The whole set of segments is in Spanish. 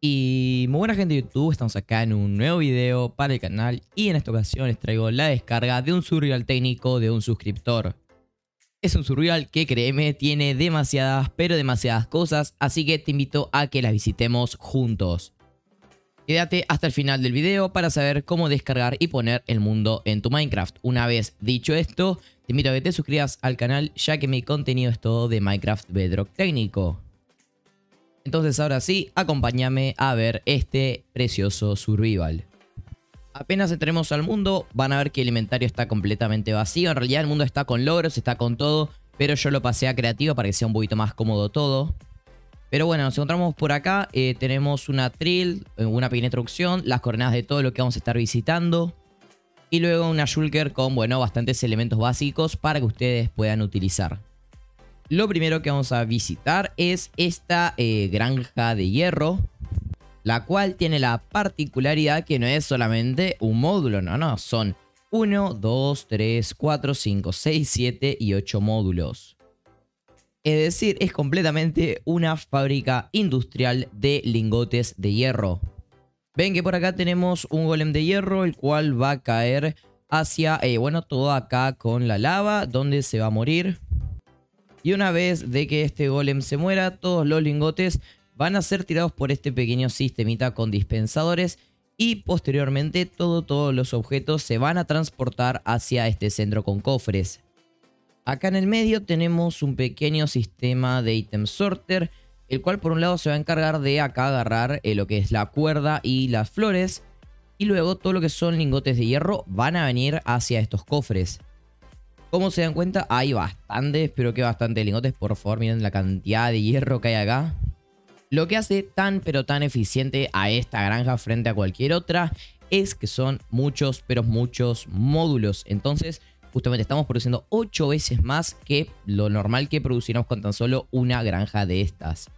Y muy buena gente de YouTube, estamos acá en un nuevo video para el canal y en esta ocasión les traigo la descarga de un surreal técnico de un suscriptor. Es un surreal que créeme tiene demasiadas pero demasiadas cosas, así que te invito a que las visitemos juntos. Quédate hasta el final del video para saber cómo descargar y poner el mundo en tu Minecraft. Una vez dicho esto, te invito a que te suscribas al canal ya que mi contenido es todo de Minecraft Bedrock técnico. Entonces ahora sí, acompáñame a ver este precioso survival. Apenas entremos al mundo, van a ver que el inventario está completamente vacío. En realidad el mundo está con logros, está con todo, pero yo lo pasé a creativo para que sea un poquito más cómodo todo. Pero bueno, nos encontramos por acá, eh, tenemos una trill, eh, una pequeña las coordenadas de todo lo que vamos a estar visitando. Y luego una shulker con, bueno, bastantes elementos básicos para que ustedes puedan utilizar. Lo primero que vamos a visitar es esta eh, granja de hierro. La cual tiene la particularidad que no es solamente un módulo, no, no. Son 1, 2, 3, 4, 5, 6, 7 y 8 módulos. Es decir, es completamente una fábrica industrial de lingotes de hierro. Ven que por acá tenemos un golem de hierro, el cual va a caer hacia, eh, bueno, todo acá con la lava, donde se va a morir. Y una vez de que este golem se muera, todos los lingotes van a ser tirados por este pequeño sistemita con dispensadores y posteriormente todo, todos los objetos se van a transportar hacia este centro con cofres. Acá en el medio tenemos un pequeño sistema de item sorter, el cual por un lado se va a encargar de acá agarrar eh, lo que es la cuerda y las flores, y luego todo lo que son lingotes de hierro van a venir hacia estos cofres. Como se dan cuenta, hay bastantes, pero que bastantes lingotes. Por favor, miren la cantidad de hierro que hay acá. Lo que hace tan pero tan eficiente a esta granja frente a cualquier otra es que son muchos pero muchos módulos. Entonces, justamente estamos produciendo 8 veces más que lo normal que produciéramos con tan solo una granja de estas.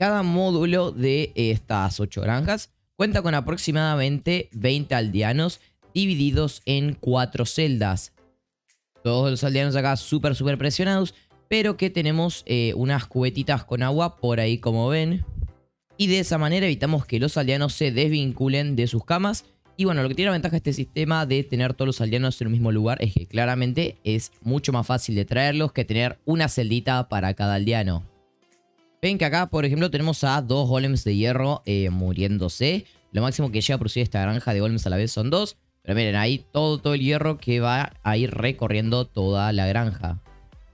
Cada módulo de estas 8 granjas cuenta con aproximadamente 20 aldeanos divididos en 4 celdas. Todos los aldeanos acá súper, súper presionados. Pero que tenemos eh, unas cubetitas con agua por ahí como ven. Y de esa manera evitamos que los aldeanos se desvinculen de sus camas. Y bueno, lo que tiene la ventaja este sistema de tener todos los aldeanos en el mismo lugar es que claramente es mucho más fácil de traerlos que tener una celdita para cada aldeano. Ven que acá, por ejemplo, tenemos a dos golems de hierro eh, muriéndose. Lo máximo que llega a producir esta granja de golems a la vez son dos. Pero miren, ahí todo, todo el hierro que va a ir recorriendo toda la granja.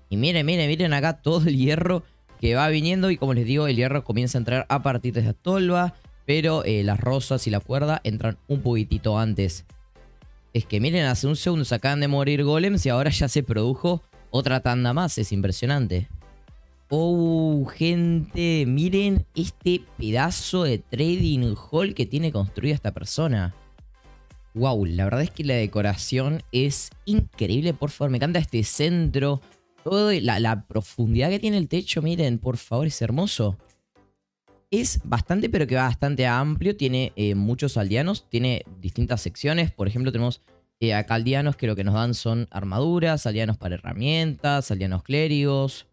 Y miren, miren, miren acá todo el hierro que va viniendo. Y como les digo, el hierro comienza a entrar a partir de esta tolva. Pero eh, las rosas y la cuerda entran un poquitito antes. Es que miren, hace un segundo se acaban de morir golems y ahora ya se produjo otra tanda más. Es impresionante. Oh, gente, miren este pedazo de trading hall que tiene construida esta persona. Wow, la verdad es que la decoración es increíble, por favor. Me encanta este centro. Todo la, profundidad que tiene el techo, miren, por favor, es hermoso. Es bastante, pero que va bastante amplio. Tiene eh, muchos aldeanos, tiene distintas secciones. Por ejemplo, tenemos eh, acá aldeanos que lo que nos dan son armaduras, aldeanos para herramientas, aldeanos clérigos.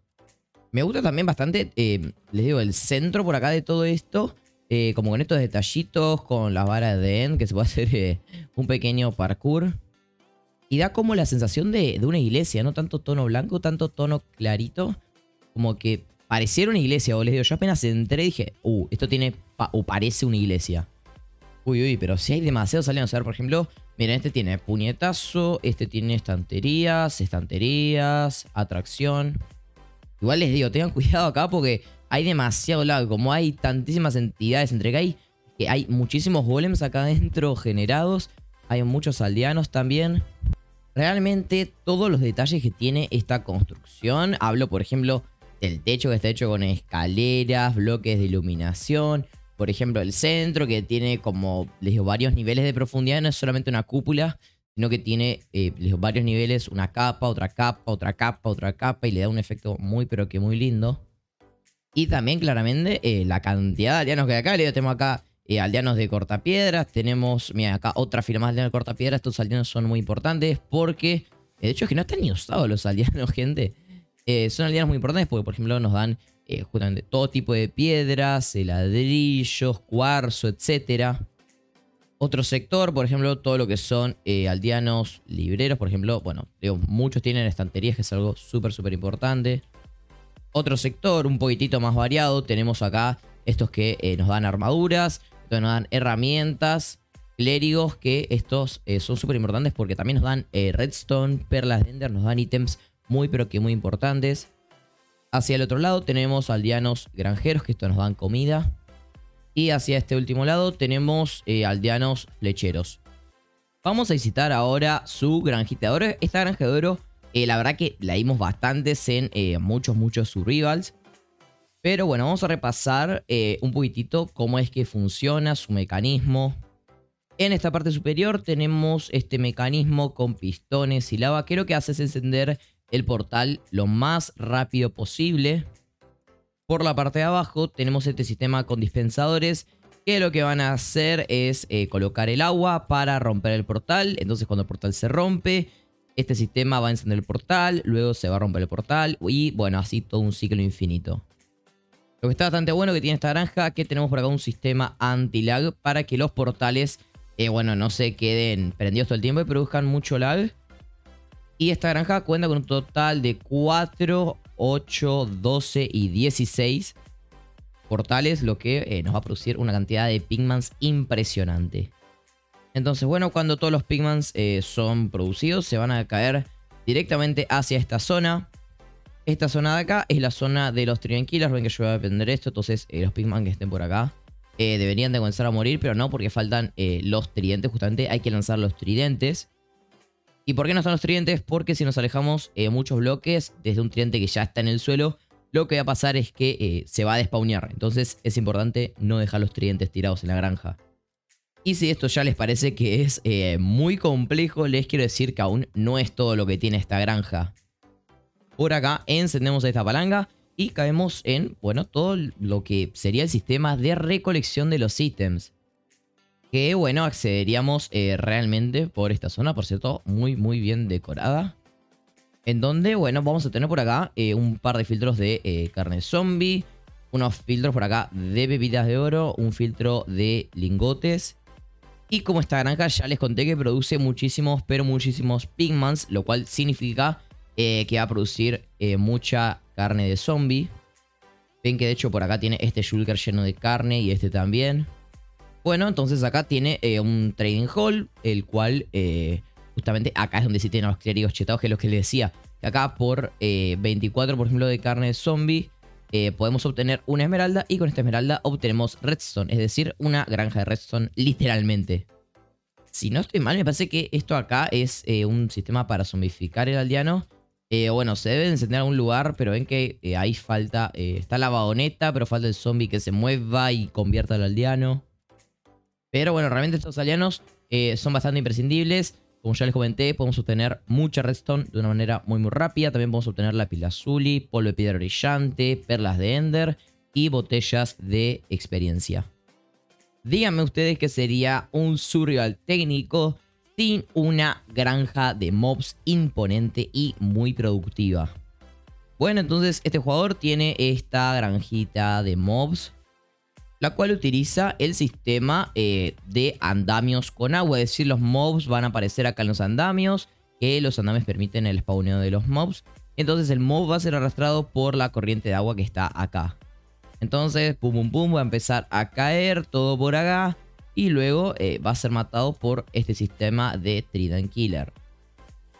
Me gusta también bastante, eh, les digo, el centro por acá de todo esto eh, como con estos detallitos, con las varas de End, que se puede hacer eh, un pequeño parkour. Y da como la sensación de, una iglesia, no tanto tono blanco, tanto tono clarito. Como que pareciera una iglesia, o les digo, yo apenas entré y dije, uh, esto tiene, o parece una iglesia. Uy, uy, pero si hay demasiados aliados. A ver, por ejemplo, miren, este tiene puñetazo, este tiene estanterías, estanterías, atracción. Igual les digo, tengan cuidado acá porque hay demasiado lag. Como hay tantísimas entidades entre que hay, que hay muchísimos golems acá adentro generados. Hay muchos aldeanos también. Realmente todos los detalles que tiene esta construcción. Hablo, por ejemplo, del techo que está hecho con escaleras, bloques de iluminación. Por ejemplo, el centro que tiene como, varios niveles de profundidad. No es solamente una cúpula, sino que tiene eh, varios niveles, una capa, otra capa, otra capa, otra capa. Y le da un efecto muy, pero que muy lindo. Y también claramente eh, la cantidad de aldeanos que hay acá. Tenemos acá eh, aldeanos de cortapiedras. Tenemos, mira, acá otra más de aldeanos de cortapiedras. Estos aldeanos son muy importantes porque, eh, de hecho, es que no están ni usados los aldeanos, gente. son aldeanos muy importantes porque, por ejemplo, nos dan justamente todo tipo de piedras, ladrillos, cuarzo, etc. Otro sector, por ejemplo, todo lo que son aldeanos libreros, por ejemplo, bueno, digo, muchos tienen estanterías, que es algo súper, súper importante. Otro sector un poquitito más variado, tenemos acá estos que nos dan armaduras, nos dan herramientas, clérigos, que estos eh, son súper importantes porque también nos dan eh, redstone, perlas de ender, nos dan ítems muy pero que muy importantes. Hacia el otro lado tenemos aldeanos granjeros, que esto nos dan comida. Y hacia este último lado tenemos eh, aldeanos flecheros. Vamos a visitar ahora su granjita de oro. Esta granja de oro, la verdad que la dimos bastantes en muchos, muchos survivals. Pero bueno, vamos a repasar eh, un poquitito cómo es que funciona su mecanismo. En esta parte superior tenemos este mecanismo con pistones y lava que lo que hace es encender el portal lo más rápido posible. Por la parte de abajo tenemos este sistema con dispensadores que lo que van a hacer es eh, colocar el agua para romper el portal. Entonces cuando el portal se rompe, este sistema va a encender el portal, luego se va a romper el portal y bueno, así todo un ciclo infinito. Lo que está bastante bueno que tiene esta granja, que tenemos por acá un sistema anti-lag para que los portales, eh, bueno, no se queden prendidos todo el tiempo y produzcan mucho lag. Y esta granja cuenta con un total de 4, 8, 12 y 16 portales, lo que eh, nos va a producir una cantidad de pigmans impresionante. Entonces, bueno, cuando todos los pigmans eh, son producidos, se van a caer directamente hacia esta zona. Esta zona de acá es la zona de los Trident Killers. Ven que yo voy a depender esto. Entonces eh, los Pigman que estén por acá eh, deberían de comenzar a morir. Pero no porque faltan eh, los tridentes. Justamente hay que lanzar los tridentes. ¿Y por qué no están los tridentes? Porque si nos alejamos muchos bloques desde un tridente que ya está en el suelo, lo que va a pasar es que se va a despawnear. Entonces es importante no dejar los tridentes tirados en la granja. Y si esto ya les parece que es muy complejo, les quiero decir que aún no es todo lo que tiene esta granja por acá, encendemos esta palanca y caemos en, bueno, todo lo que sería el sistema de recolección de los ítems. Que, bueno, accederíamos eh, realmente por esta zona, por cierto, muy, muy bien decorada. En donde, bueno, vamos a tener por acá eh, un par de filtros de eh, carne zombie. Unos filtros por acá de bebidas de oro. Un filtro de lingotes. Y como esta granja ya les conté que produce muchísimos, pero muchísimos pigments. Lo cual significa eh, que va a producir eh, mucha carne de zombie. Ven que de hecho por acá tiene este shulker lleno de carne y este también. Bueno, entonces acá tiene eh, un trading hall, el cual justamente acá es donde sí tienen los clérigos chetados, que es lo que les decía. Que acá por 24, por ejemplo, de carne de zombie, podemos obtener una esmeralda y con esta esmeralda obtenemos redstone, es decir, una granja de redstone literalmente. Si no estoy mal, me parece que esto acá es un sistema para zombificar el aldeano. Eh, bueno, se debe encender en algún lugar, pero ven que eh, ahí falta... Eh, está la vagoneta, pero falta el zombie que se mueva y convierta al aldeano. Pero bueno, realmente estos aldeanos son bastante imprescindibles. Como ya les comenté, podemos obtener mucha redstone de una manera muy muy rápida. También podemos obtener la pila azuli, polvo de piedra brillante, perlas de ender y botellas de experiencia. Díganme ustedes que sería un survival técnico sin una granja de mobs imponente y muy productiva. Bueno, entonces este jugador tiene esta granjita de mobs, la cual utiliza el sistema eh, de andamios con agua, es decir, los mobs van a aparecer acá en los andamios, que los andamios permiten el spawneo de los mobs. Entonces el mob va a ser arrastrado por la corriente de agua que está acá. Entonces, pum pum pum, va a empezar a caer todo por acá y luego eh, va a ser matado por este sistema de Trident Killer.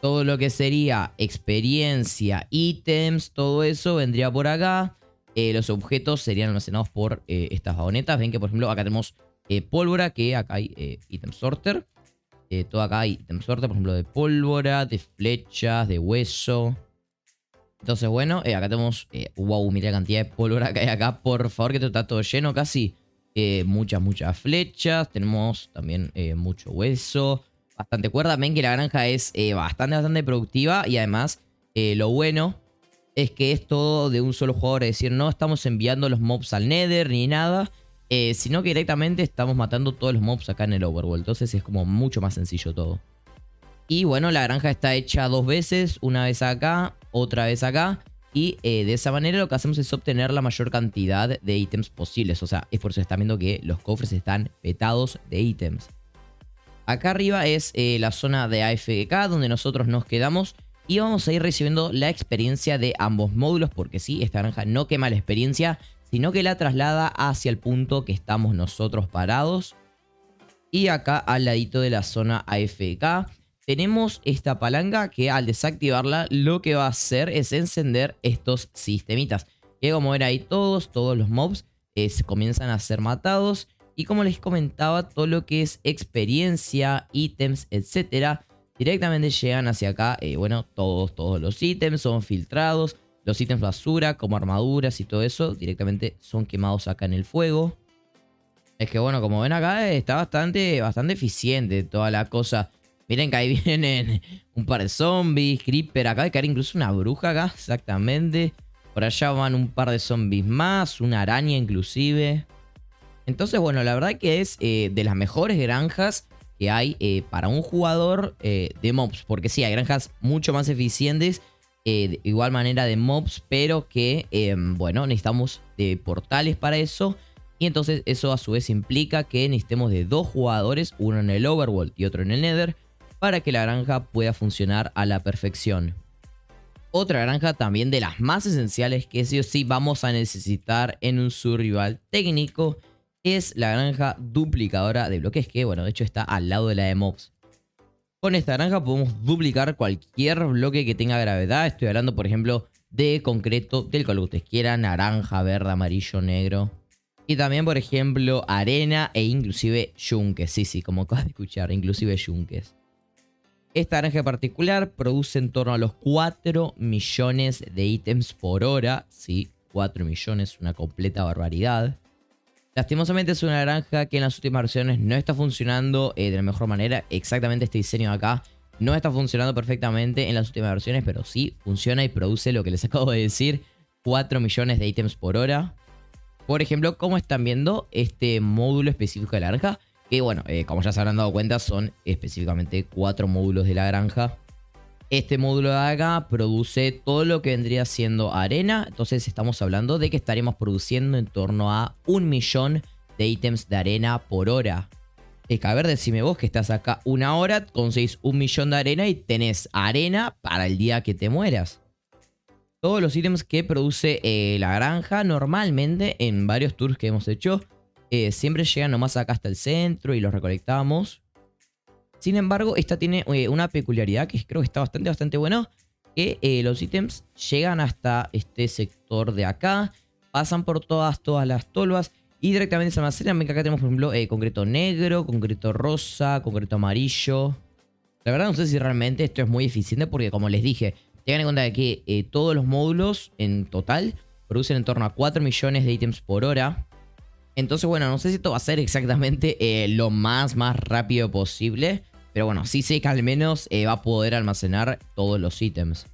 Todo lo que sería experiencia, ítems, todo eso vendría por acá. Eh, los objetos serían almacenados por eh, estas vagonetas. Ven que, por ejemplo, acá tenemos pólvora, que acá hay item sorter. todo acá hay item sorter, por ejemplo, de pólvora, de flechas, de hueso. Entonces, bueno, acá tenemos... wow, mira la cantidad de pólvora que hay acá. Por favor, que esto está todo lleno casi. Eh, muchas, muchas flechas. Tenemos también eh, mucho hueso. Bastante cuerda. Ven que la granja es eh, bastante, bastante productiva. Y además, lo bueno es que es todo de un solo jugador. Es decir, no estamos enviando los mobs al nether ni nada. sino que directamente estamos matando todos los mobs acá en el overworld. Entonces es como mucho más sencillo todo. Y bueno, la granja está hecha dos veces. Una vez acá, otra vez acá. Y eh, de esa manera lo que hacemos es obtener la mayor cantidad de ítems posibles. O sea, es por eso que están viendo que los cofres están petados de ítems. Acá arriba es eh, la zona de AFK donde nosotros nos quedamos. Y vamos a ir recibiendo la experiencia de ambos módulos. Porque sí, esta granja no quema la experiencia. Sino que la traslada hacia el punto que estamos nosotros parados. Y acá al ladito de la zona AFK tenemos esta palanca que al desactivarla lo que va a hacer es encender estos sistemitas. Que como ver ahí todos, todos los mobs eh, se comienzan a ser matados. Y como les comentaba, todo lo que es experiencia, ítems, etcétera, directamente llegan hacia acá. Eh, bueno, todos, todos los ítems son filtrados. Los ítems basura, como armaduras y todo eso, directamente son quemados acá en el fuego. Es que bueno, como ven acá, está bastante, bastante eficiente toda la cosa. Miren que ahí vienen un par de zombies, creeper. Acaba de caer incluso una bruja acá, exactamente. Por allá van un par de zombies más, una araña inclusive. Entonces, bueno, la verdad que es eh, de las mejores granjas que hay eh, para un jugador eh, de mobs. Porque sí, hay granjas mucho más eficientes, de igual manera de mobs, pero que, bueno, necesitamos de portales para eso. Y entonces eso a su vez implica que necesitemos de dos jugadores, uno en el Overworld y otro en el Nether, para que la granja pueda funcionar a la perfección. Otra granja también de las más esenciales que sí o sí vamos a necesitar en un survival técnico es la granja duplicadora de bloques que, bueno, de hecho está al lado de la de mobs. Con esta granja podemos duplicar cualquier bloque que tenga gravedad. Estoy hablando, por ejemplo, de concreto, del color que ustedes quieran, naranja, verde, amarillo, negro. Y también, por ejemplo, arena e inclusive yunques. Sí, sí, como acabas de escuchar, inclusive yunques. Esta granja particular produce en torno a los 4 millones de ítems por hora. Sí, 4 millones, una completa barbaridad. Lastimosamente es una granja que en las últimas versiones no está funcionando eh, de la mejor manera. Exactamente este diseño de acá no está funcionando perfectamente en las últimas versiones, pero sí funciona y produce lo que les acabo de decir, 4 millones de ítems por hora. Por ejemplo, como están viendo este módulo específico de la granja, que bueno, eh, como ya se habrán dado cuenta, son específicamente cuatro módulos de la granja. Este módulo de acá produce todo lo que vendría siendo arena. Entonces estamos hablando de que estaremos produciendo en torno a un millón de ítems de arena por hora. A ver, decime vos que estás acá una hora, conseguís un millón de arena y tenés arena para el día que te mueras. Todos los ítems que produce eh, la granja normalmente en varios tours que hemos hecho eh, siempre llegan nomás acá hasta el centro y los recolectamos. Sin embargo, esta tiene eh, una peculiaridad que creo que está bastante, bastante bueno. Que eh, los ítems llegan hasta este sector de acá. Pasan por todas, todas las tolvas. Y directamente se almacenan. Ven acá tenemos, por ejemplo, concreto negro, concreto rosa, concreto amarillo. La verdad no sé si realmente esto es muy eficiente porque como les dije, tengan en cuenta de que todos los módulos en total producen en torno a 4 millones de ítems por hora. Entonces, bueno, no sé si esto va a ser exactamente eh, lo más, más rápido posible. Pero bueno, sí sé que al menos eh, va a poder almacenar todos los ítems.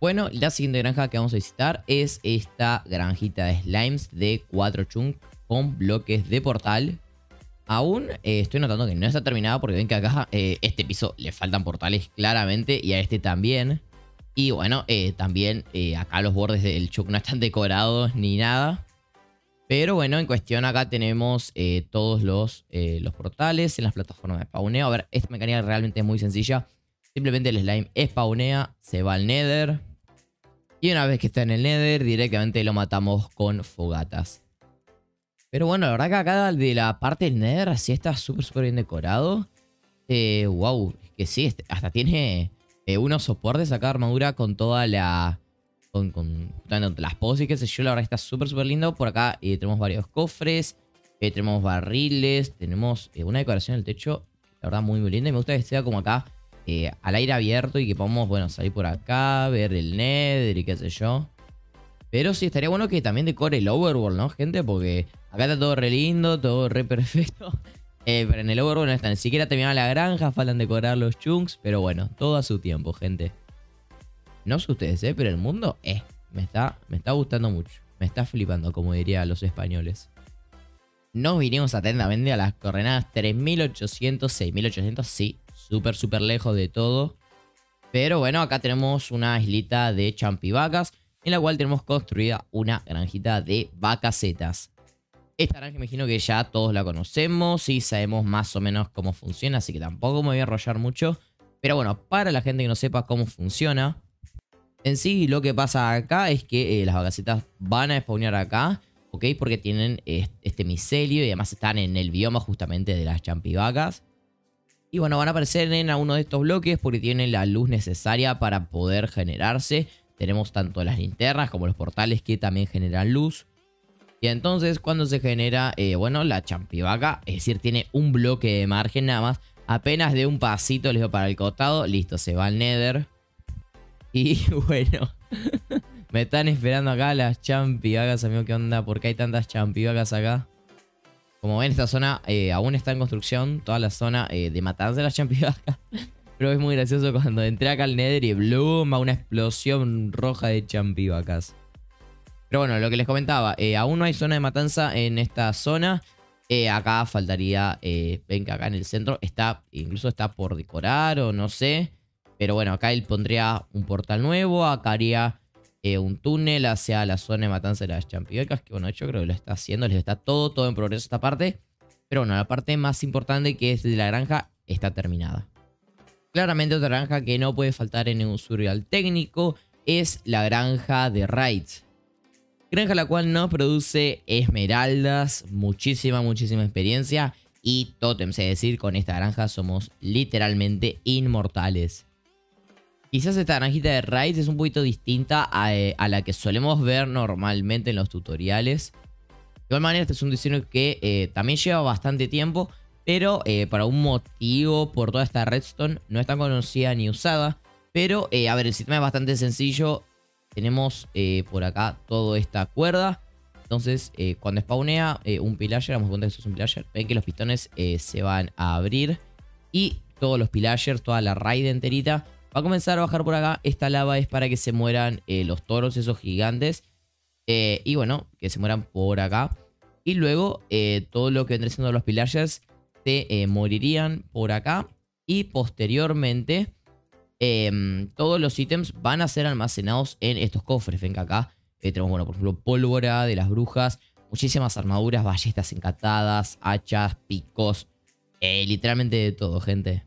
Bueno, la siguiente granja que vamos a visitar es esta granjita de slimes de 4 chunks con bloques de portal. Aún eh, estoy notando que no está terminada porque ven que acá este piso le faltan portales claramente y a este también. Y bueno, también acá los bordes del chunk no están decorados ni nada. Pero bueno, en cuestión acá tenemos eh, todos los, eh, los portales en las plataformas de spawneo. A ver, esta mecánica realmente es muy sencilla. Simplemente el slime spawnea, se va al nether. Y una vez que está en el nether, directamente lo matamos con fogatas. Pero bueno, la verdad que acá de la parte del nether así está súper, súper bien decorado. Eh, wow, es que sí, este, hasta tiene unos soportes acá armadura con toda la con, las poses qué sé yo. La verdad está súper, súper lindo. Por acá eh, tenemos varios cofres. Eh, tenemos barriles. Tenemos eh, una decoración del techo. La verdad muy, muy linda. Y me gusta que sea como acá al aire abierto y que podamos, bueno, salir por acá, ver el nether y qué sé yo. Pero sí, estaría bueno que también decore el overworld, ¿no, gente? Porque acá está todo re lindo, todo re perfecto. pero en el overworld no está ni siquiera terminada la granja, faltan decorar los chunks. Pero bueno, todo a su tiempo, gente. No sé ustedes, ¿eh? Pero el mundo, eh, me está, me está gustando mucho. Me está flipando, como dirían los españoles. Nos vinimos atentamente a las coordenadas 3800, 6800. Sí, súper, súper lejos de todo. Pero bueno, acá tenemos una islita de champivacas. en la cual tenemos construida una granjita de vacacetas. Esta granja imagino que ya todos la conocemos y sabemos más o menos cómo funciona, así que tampoco me voy a enrollar mucho. Pero bueno, para la gente que no sepa cómo funciona, en sí lo que pasa acá es que eh, las vacacetas van a spawnear acá, ¿ok? Porque tienen este micelio y además están en el bioma justamente de las champivacas. Y bueno, van a aparecer en alguno de estos bloques porque tienen la luz necesaria para poder generarse. Tenemos tanto las linternas como los portales que también generan luz. Y entonces cuando se genera, eh, bueno, la champivaca, es decir, tiene un bloque de margen nada más. Apenas de un pasito, le digo para el costado, listo, se va al nether. Y bueno, me están esperando acá las champivacas, amigo, ¿qué onda? ¿Por qué hay tantas champivacas acá? Como ven, esta zona eh, aún está en construcción. Toda la zona eh, de matanza de las champivacas. Pero es muy gracioso cuando entré acá al Nether y bluma una explosión roja de champivacas. Pero bueno, lo que les comentaba. Eh, aún no hay zona de matanza en esta zona. acá faltaría... ven que acá en el centro está... Incluso está por decorar o no sé. Pero bueno, acá él pondría un portal nuevo. Acá haría eh, un túnel hacia la zona de matanza de las champivecas. Que bueno, yo creo que lo está haciendo. Les está todo, todo en progreso esta parte. Pero bueno, la parte más importante que es de la granja está terminada. Claramente otra granja que no puede faltar en un survival técnico es la granja de Raids. Granja la cual no produce esmeraldas, muchísima, muchísima experiencia y totems. Es decir, con esta granja somos literalmente inmortales. Quizás esta naranjita de Raids es un poquito distinta eh, a, la que solemos ver normalmente en los tutoriales. De igual manera, este es un diseño que eh, también lleva bastante tiempo, pero eh, para un motivo, por toda esta redstone, no es tan conocida ni usada. Pero, a ver, el sistema es bastante sencillo. Tenemos por acá toda esta cuerda. Entonces, cuando spawnea un pillager, vamos a contar que esto es un pillager, ven que los pistones se van a abrir. Y todos los pillagers, toda la raid enterita, Va a comenzar a bajar por acá. Esta lava es para que se mueran eh, los toros, esos gigantes. Eh, y bueno, que se mueran por acá. Y luego eh, todo lo que vendré siendo los pillagers se morirían por acá. Y posteriormente em, todos los ítems van a ser almacenados en estos cofres. Ven que acá tenemos, bueno, por ejemplo, pólvora de las brujas. Muchísimas armaduras, ballestas encatadas, hachas, picos. literalmente de todo, gente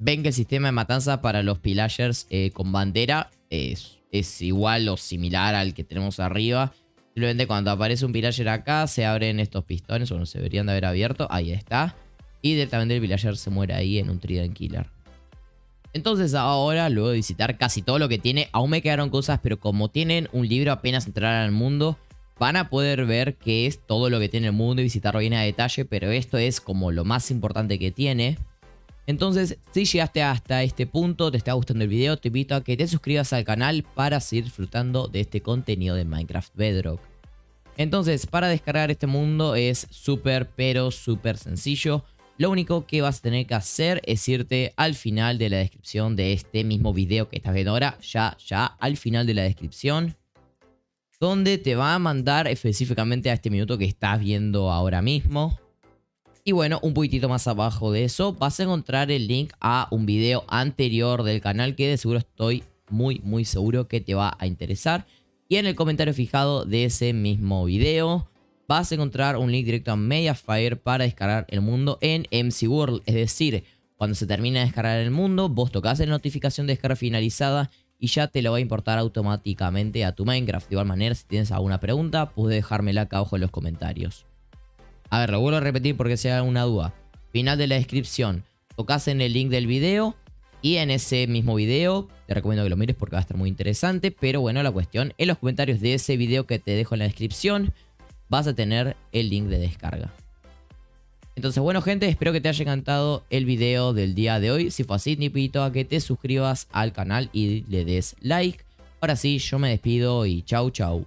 ven que el sistema de matanza para los pillagers eh, con bandera es, igual o similar al que tenemos arriba. Simplemente cuando aparece un pillager acá, se abren estos pistones, bueno, se deberían de haber abierto. Ahí está. Y directamente el pillager se muere ahí en un Trident Killer. Entonces ahora, luego de visitar casi todo lo que tiene, aún me quedaron cosas, pero como tienen un libro apenas entrar al mundo, van a poder ver qué es todo lo que tiene el mundo y visitarlo bien a detalle, pero esto es como lo más importante que tiene. Entonces, si llegaste hasta este punto, te está gustando el video, te invito a que te suscribas al canal para seguir disfrutando de este contenido de Minecraft Bedrock. Entonces, para descargar este mundo es súper, pero súper sencillo. Lo único que vas a tener que hacer es irte al final de la descripción de este mismo video que estás viendo ahora. Ya, ya, al final de la descripción. Donde te va a mandar específicamente a este minuto que estás viendo ahora mismo. Y bueno, un poquitito más abajo de eso vas a encontrar el link a un video anterior del canal que de seguro estoy muy muy seguro que te va a interesar. Y en el comentario fijado de ese mismo video vas a encontrar un link directo a Mediafire para descargar el mundo en MC World. Es decir, cuando se termine de descargar el mundo, vos tocas la notificación de descarga finalizada y ya te lo va a importar automáticamente a tu Minecraft. De igual manera, si tienes alguna pregunta, puedes dejármela acá abajo en los comentarios. A ver, lo vuelvo a repetir porque sea una duda. Final de la descripción. Tocas en el link del video. Y en ese mismo video, te recomiendo que lo mires porque va a estar muy interesante. Pero bueno, la cuestión, en los comentarios de ese video que te dejo en la descripción, vas a tener el link de descarga. Entonces, bueno gente, espero que te haya encantado el video del día de hoy. Si fue así, te invito a que te suscribas al canal y le des like. Ahora sí, yo me despido y chau chau.